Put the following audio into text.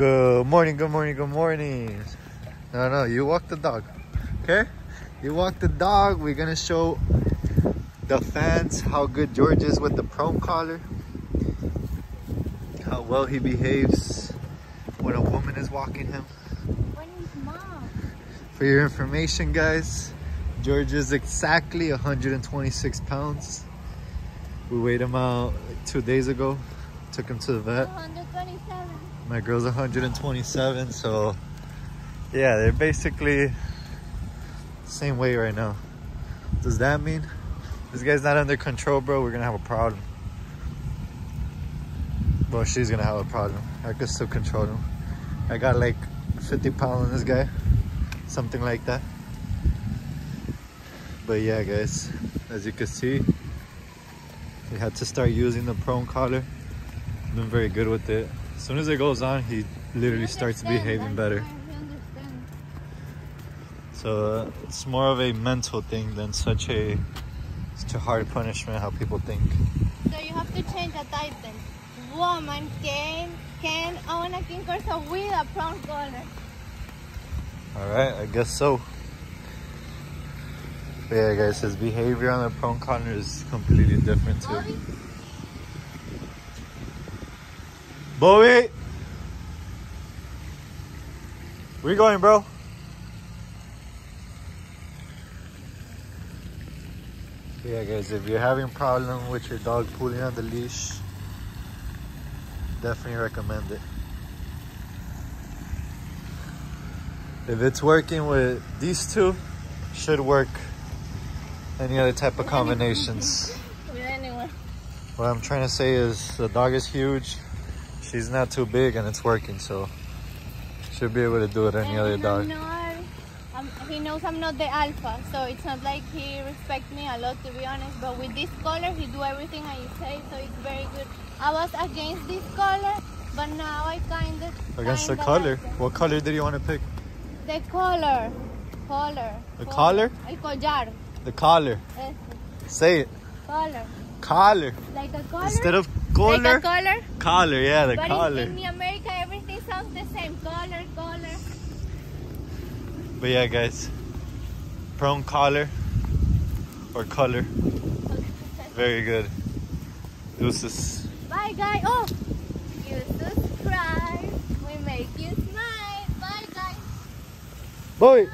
Good morning, good morning, good morning. No, no, you walk the dog. Okay? You walk the dog. We're gonna show the fans how good George is with the prong collar. How well he behaves when a woman is walking him. When is mom? For your information, guys, George is exactly 126 pounds. We weighed him out like two days ago. Took him to the vet. 127. My girl's 127, so yeah, they're basically same weight right now. Does that mean this guy's not under control, bro? We're gonna have a problem. Well, she's gonna have a problem. I could still control him. I got like 50 pounds on this guy, something like that. But yeah, guys, as you can see, we had to start using the prone collar. Doing very good with it. As soon as it goes on, he literally starts behaving better. So uh, it's more of a mental thing than such a such a hard punishment how people think. So you have to change the title. Woman can can own a Cane Corso with a prong collar. All right, I guess so. But yeah, guys, his behavior on the prone corner is completely different too. Bowie, where you going, bro? Yeah, guys, if you're having problem with your dog pulling on the leash, definitely recommend it. If it's working with these two, should work any other type of combinations. with anyone. What I'm trying to say is the dog is huge. She's not too big and it's working, so should be able to do it any other And dog. I'm not, um, he knows I'm not the alpha, so it's not like he respects me a lot to be honest. But with this color, he do everything I say, so it's very good. I was against this color, but now I kind of Against the color. What color did you want to pick? The color, color. The collar? El collar. The collar. Say it. Color. Collar. Like a color. Instead of Like a collar, color. collar. Yeah, the but in, collar. in America, everything sounds the same. Color, color. But yeah, guys, prone collar or color. Very good. Deuces. Bye, guys. Oh, you subscribe. We make you smile. Bye, guys. Boy.